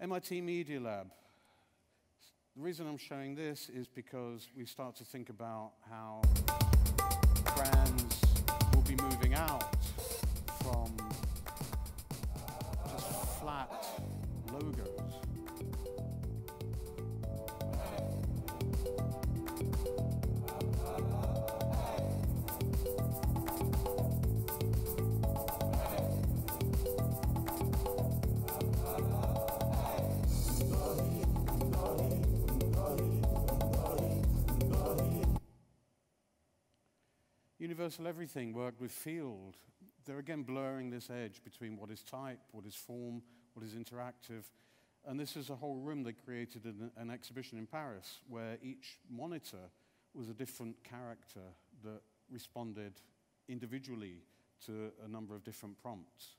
MIT Media Lab. The reason I'm showing this is because we start to think about how brands will be moving out from uh, just flat logos. Universal Everything worked with field. They're again blurring this edge between what is type, what is form, what is interactive. And this is a whole room they created an, an exhibition in Paris where each monitor was a different character that responded individually to a number of different prompts.